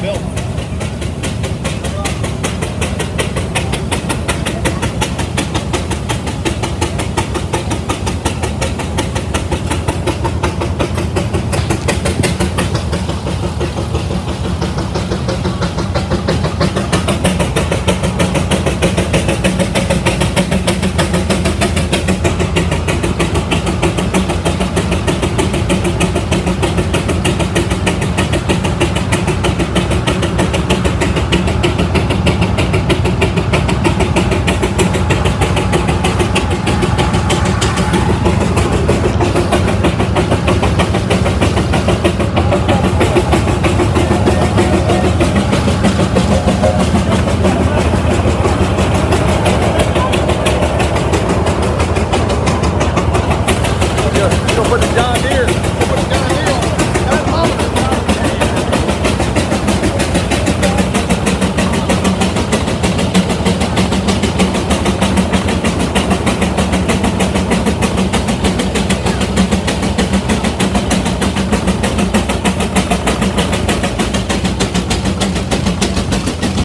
built. but it does.